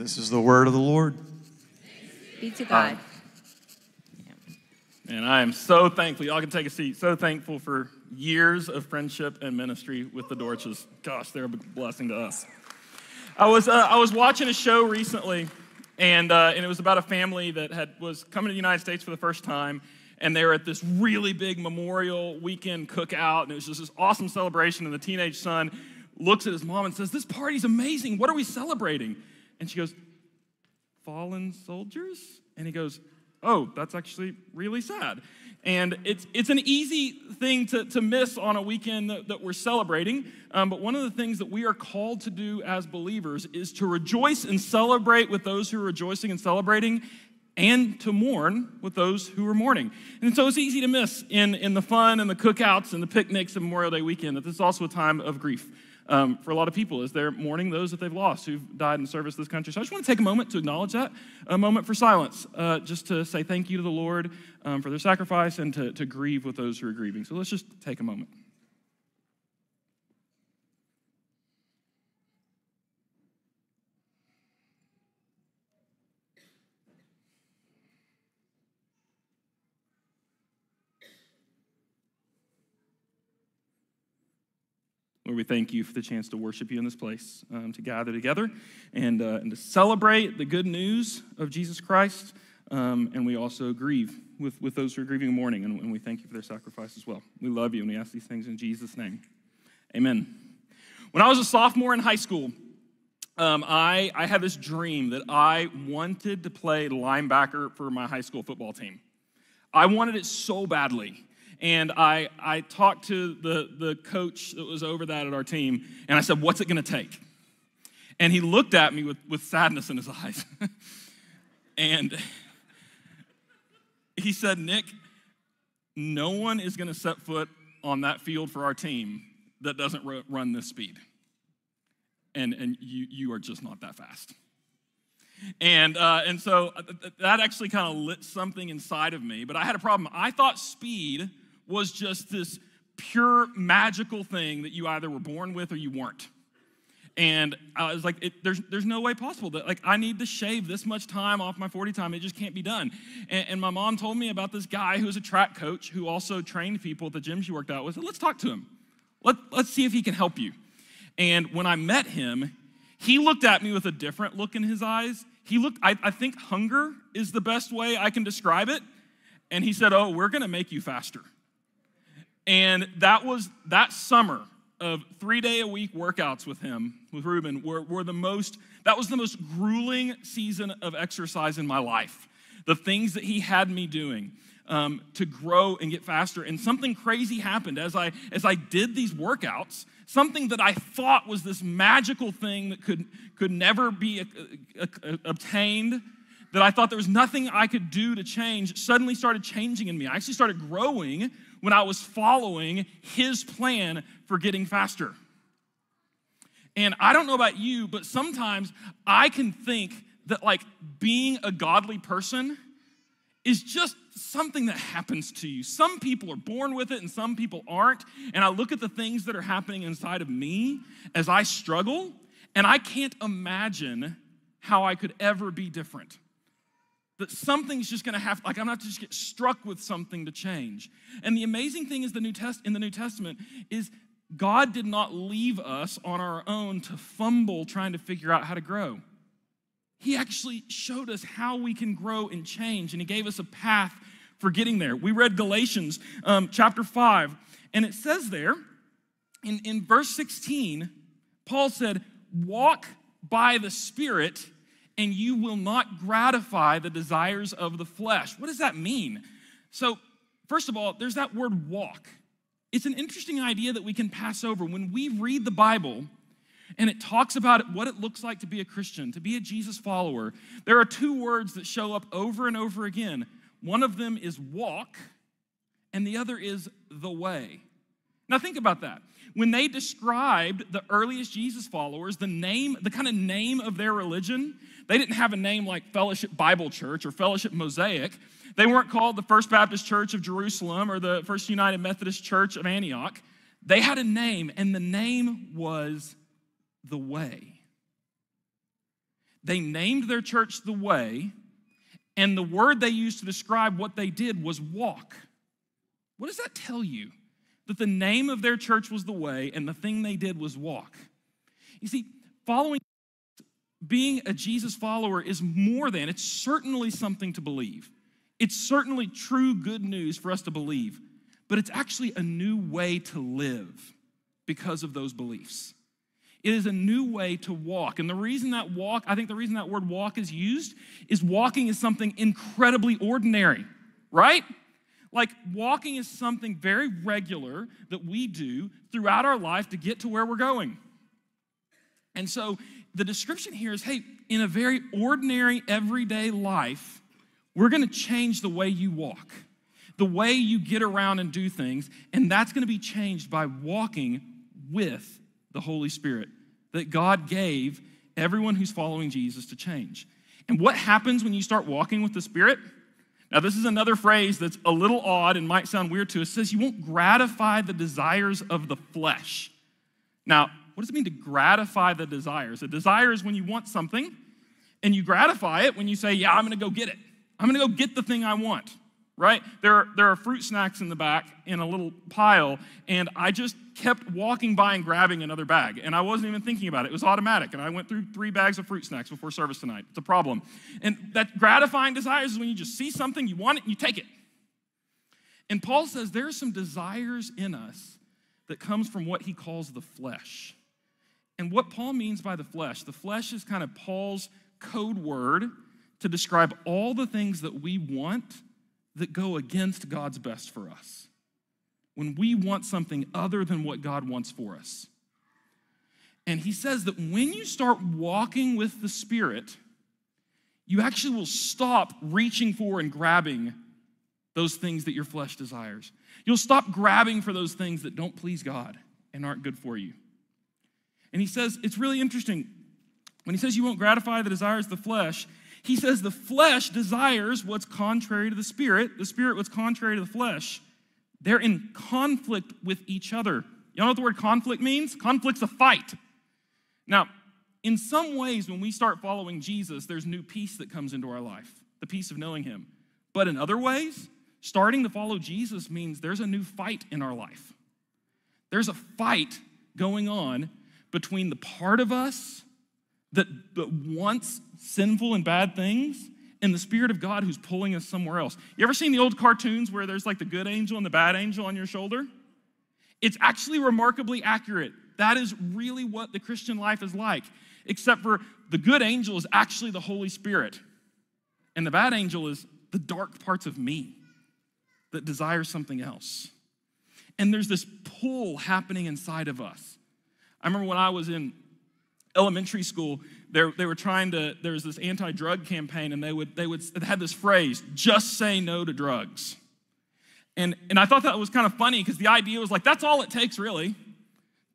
This is the word of the Lord. Be to God. And I am so thankful. Y'all can take a seat. So thankful for years of friendship and ministry with the Dorches. Gosh, they're a blessing to us. I was, uh, I was watching a show recently, and, uh, and it was about a family that had, was coming to the United States for the first time, and they were at this really big memorial weekend cookout, and it was just this awesome celebration. And the teenage son looks at his mom and says, This party's amazing. What are we celebrating? And she goes, Fallen soldiers? And he goes, Oh, that's actually really sad. And it's, it's an easy thing to, to miss on a weekend that, that we're celebrating. Um, but one of the things that we are called to do as believers is to rejoice and celebrate with those who are rejoicing and celebrating and to mourn with those who are mourning. And so it's easy to miss in, in the fun and the cookouts and the picnics and Memorial Day weekend that this is also a time of grief um, for a lot of people as they're mourning those that they've lost who've died in service to this country. So I just want to take a moment to acknowledge that, a moment for silence, uh, just to say thank you to the Lord um, for their sacrifice and to, to grieve with those who are grieving. So let's just take a moment. Lord, we thank you for the chance to worship you in this place, um, to gather together and, uh, and to celebrate the good news of Jesus Christ. Um, and we also grieve with, with those who are grieving in mourning, and, and we thank you for their sacrifice as well. We love you, and we ask these things in Jesus' name. Amen. When I was a sophomore in high school, um, I, I had this dream that I wanted to play linebacker for my high school football team. I wanted it so badly and I, I talked to the, the coach that was over that at our team, and I said, What's it gonna take? And he looked at me with, with sadness in his eyes. and he said, Nick, no one is gonna set foot on that field for our team that doesn't run this speed. And, and you, you are just not that fast. And, uh, and so uh, that actually kind of lit something inside of me, but I had a problem. I thought speed was just this pure magical thing that you either were born with or you weren't. And I was like, it, there's, there's no way possible that, like, I need to shave this much time off my 40 time. It just can't be done. And, and my mom told me about this guy who was a track coach who also trained people at the gym she worked out with. let's talk to him. Let, let's see if he can help you. And when I met him, he looked at me with a different look in his eyes. He looked, I, I think hunger is the best way I can describe it. And he said, Oh, we're gonna make you faster. And that was that summer of three day a week workouts with him, with Ruben, were, were the most, that was the most grueling season of exercise in my life. The things that he had me doing. Um, to grow and get faster. And something crazy happened as I as I did these workouts. Something that I thought was this magical thing that could could never be a, a, a, obtained. That I thought there was nothing I could do to change. Suddenly started changing in me. I actually started growing when I was following his plan for getting faster. And I don't know about you, but sometimes I can think that like being a godly person is just something that happens to you. Some people are born with it and some people aren't. And I look at the things that are happening inside of me as I struggle, and I can't imagine how I could ever be different that something's just going to have like i'm not just get struck with something to change. And the amazing thing is the new test in the new testament is god did not leave us on our own to fumble trying to figure out how to grow. He actually showed us how we can grow and change and he gave us a path for getting there. We read galatians um, chapter 5 and it says there in, in verse 16 paul said walk by the spirit and you will not gratify the desires of the flesh. What does that mean? So, first of all, there's that word walk. It's an interesting idea that we can pass over. When we read the Bible and it talks about what it looks like to be a Christian, to be a Jesus follower, there are two words that show up over and over again. One of them is walk, and the other is the way. Now, think about that. When they described the earliest Jesus followers, the name, the kind of name of their religion, they didn't have a name like Fellowship Bible Church or Fellowship Mosaic. They weren't called the First Baptist Church of Jerusalem or the First United Methodist Church of Antioch. They had a name, and the name was the Way. They named their church the way, and the word they used to describe what they did was walk. What does that tell you? That the name of their church was the way, and the thing they did was walk. You see, following, being a Jesus follower is more than, it's certainly something to believe. It's certainly true good news for us to believe, but it's actually a new way to live because of those beliefs. It is a new way to walk. And the reason that walk, I think the reason that word walk is used is walking is something incredibly ordinary, right? Like walking is something very regular that we do throughout our life to get to where we're going. And so the description here is hey, in a very ordinary, everyday life, we're gonna change the way you walk, the way you get around and do things, and that's gonna be changed by walking with the Holy Spirit that God gave everyone who's following Jesus to change. And what happens when you start walking with the Spirit? Now, this is another phrase that's a little odd and might sound weird to us. It says you won't gratify the desires of the flesh. Now, what does it mean to gratify the desires? A desire is when you want something and you gratify it when you say, Yeah, I'm gonna go get it. I'm gonna go get the thing I want right? There are, there are fruit snacks in the back in a little pile, and I just kept walking by and grabbing another bag, and I wasn't even thinking about it. It was automatic, and I went through three bags of fruit snacks before service tonight. It's a problem. And that gratifying desires is when you just see something, you want it, and you take it. And Paul says there are some desires in us that comes from what he calls the flesh. And what Paul means by the flesh, the flesh is kind of Paul's code word to describe all the things that we want that go against God's best for us. When we want something other than what God wants for us. And he says that when you start walking with the Spirit, you actually will stop reaching for and grabbing those things that your flesh desires. You'll stop grabbing for those things that don't please God and aren't good for you. And he says, it's really interesting. When he says you won't gratify the desires of the flesh, he says the flesh desires what's contrary to the spirit, the spirit what's contrary to the flesh. They're in conflict with each other. You know what the word conflict means? Conflict's a fight. Now, in some ways, when we start following Jesus, there's new peace that comes into our life, the peace of knowing Him. But in other ways, starting to follow Jesus means there's a new fight in our life. There's a fight going on between the part of us that, that wants sinful and bad things and the Spirit of God who's pulling us somewhere else. You ever seen the old cartoons where there's like the good angel and the bad angel on your shoulder? It's actually remarkably accurate. That is really what the Christian life is like, except for the good angel is actually the Holy Spirit, and the bad angel is the dark parts of me that desire something else. And there's this pull happening inside of us. I remember when I was in elementary school, they were trying to, there was this anti drug campaign, and they would, they would they had this phrase, just say no to drugs. And, and I thought that was kind of funny because the idea was like, that's all it takes, really.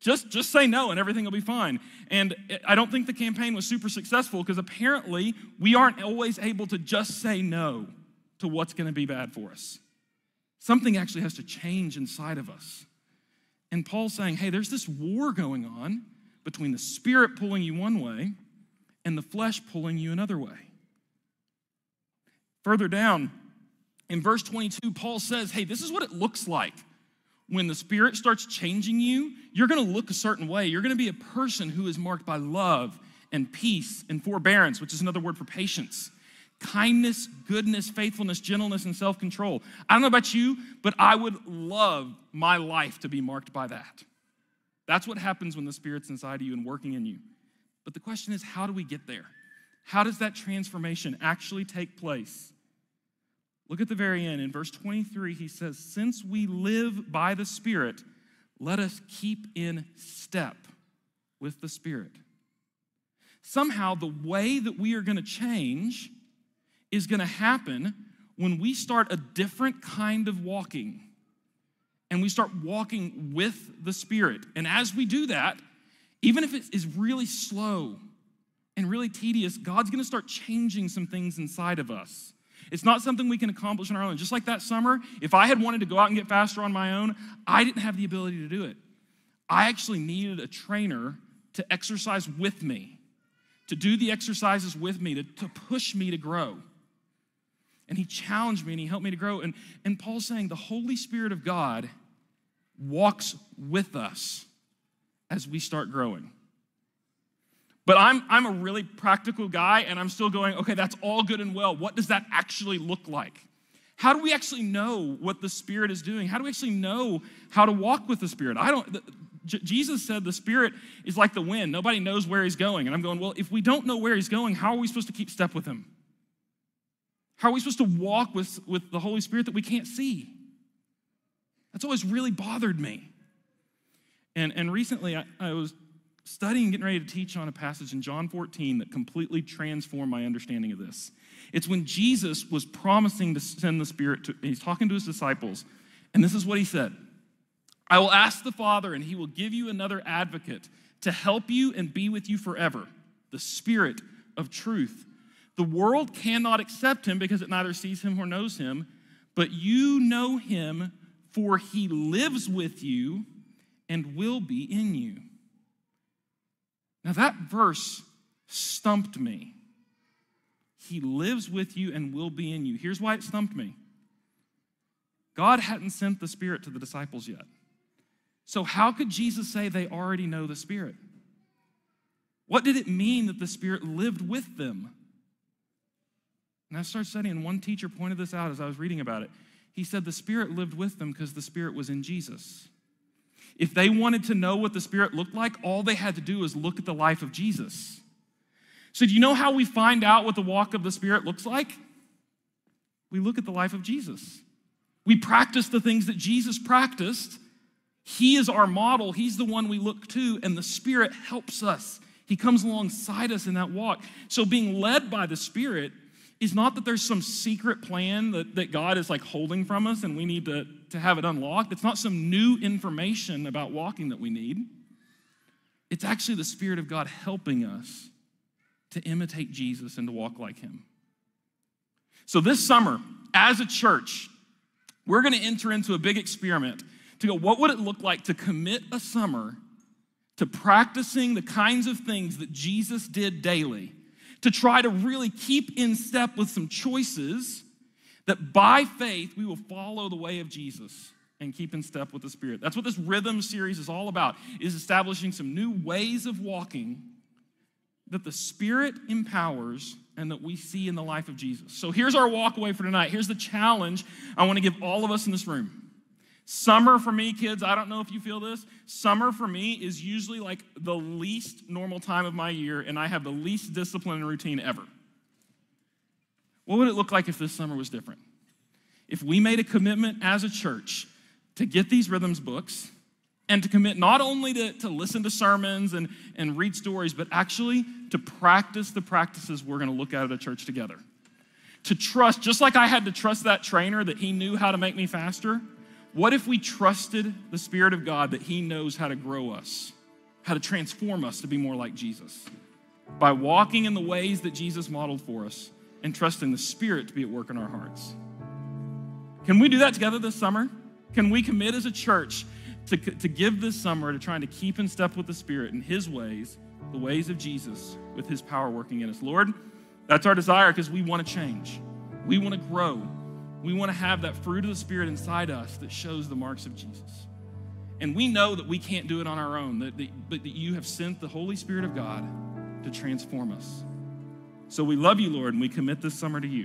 Just, just say no and everything will be fine. And I don't think the campaign was super successful because apparently we aren't always able to just say no to what's going to be bad for us. Something actually has to change inside of us. And Paul's saying, hey, there's this war going on between the spirit pulling you one way and the flesh pulling you another way. Further down in verse 22, Paul says, Hey, this is what it looks like. When the Spirit starts changing you, you're gonna look a certain way. You're gonna be a person who is marked by love and peace and forbearance, which is another word for patience kindness, goodness, faithfulness, gentleness, and self control. I don't know about you, but I would love my life to be marked by that. That's what happens when the Spirit's inside of you and working in you. But the question is, how do we get there? How does that transformation actually take place? Look at the very end. In verse 23, he says, Since we live by the Spirit, let us keep in step with the Spirit. Somehow, the way that we are going to change is going to happen when we start a different kind of walking and we start walking with the Spirit. And as we do that, even if it is really slow and really tedious, God's gonna start changing some things inside of us. It's not something we can accomplish on our own. Just like that summer, if I had wanted to go out and get faster on my own, I didn't have the ability to do it. I actually needed a trainer to exercise with me, to do the exercises with me, to, to push me to grow. And he challenged me and he helped me to grow. And, and Paul's saying the Holy Spirit of God walks with us as we start growing. But I'm, I'm a really practical guy, and I'm still going, okay, that's all good and well. What does that actually look like? How do we actually know what the Spirit is doing? How do we actually know how to walk with the Spirit? I don't. The, J- Jesus said the Spirit is like the wind. Nobody knows where he's going. And I'm going, well, if we don't know where he's going, how are we supposed to keep step with him? How are we supposed to walk with, with the Holy Spirit that we can't see? That's always really bothered me. And, and recently, I, I was studying, getting ready to teach on a passage in John 14 that completely transformed my understanding of this. It's when Jesus was promising to send the Spirit to, he's talking to his disciples, and this is what he said I will ask the Father, and he will give you another advocate to help you and be with you forever the Spirit of truth. The world cannot accept him because it neither sees him nor knows him, but you know him, for he lives with you and will be in you. Now, that verse stumped me. He lives with you and will be in you. Here's why it stumped me God hadn't sent the Spirit to the disciples yet. So, how could Jesus say they already know the Spirit? What did it mean that the Spirit lived with them? And I started studying, one teacher pointed this out as I was reading about it. He said the Spirit lived with them because the Spirit was in Jesus. If they wanted to know what the Spirit looked like, all they had to do was look at the life of Jesus. So, do you know how we find out what the walk of the Spirit looks like? We look at the life of Jesus. We practice the things that Jesus practiced. He is our model, He's the one we look to, and the Spirit helps us. He comes alongside us in that walk. So, being led by the Spirit is not that there's some secret plan that, that God is like holding from us and we need to, to have it unlocked. It's not some new information about walking that we need. It's actually the Spirit of God helping us to imitate Jesus and to walk like Him. So, this summer, as a church, we're going to enter into a big experiment to go, what would it look like to commit a summer to practicing the kinds of things that Jesus did daily to try to really keep in step with some choices that by faith we will follow the way of Jesus and keep in step with the Spirit. That's what this rhythm series is all about, is establishing some new ways of walking that the Spirit empowers and that we see in the life of Jesus. So here's our walkaway for tonight. Here's the challenge I want to give all of us in this room. Summer for me, kids, I don't know if you feel this. Summer for me is usually like the least normal time of my year, and I have the least discipline and routine ever. What would it look like if this summer was different? If we made a commitment as a church to get these rhythms books and to commit not only to, to listen to sermons and, and read stories, but actually to practice the practices we're going to look at at a church together. To trust, just like I had to trust that trainer that he knew how to make me faster what if we trusted the Spirit of God that He knows how to grow us, how to transform us to be more like Jesus? By walking in the ways that Jesus modeled for us and trusting the Spirit to be at work in our hearts. Can we do that together this summer? Can we commit as a church to, to give this summer to trying to keep in step with the Spirit and His ways, the ways of Jesus, with His power working in us? Lord, that's our desire because we want to change. We want to grow. We want to have that fruit of the Spirit inside us that shows the marks of Jesus. And we know that we can't do it on our own, that, but that you have sent the Holy Spirit of God to transform us. So we love you, Lord, and we commit this summer to you.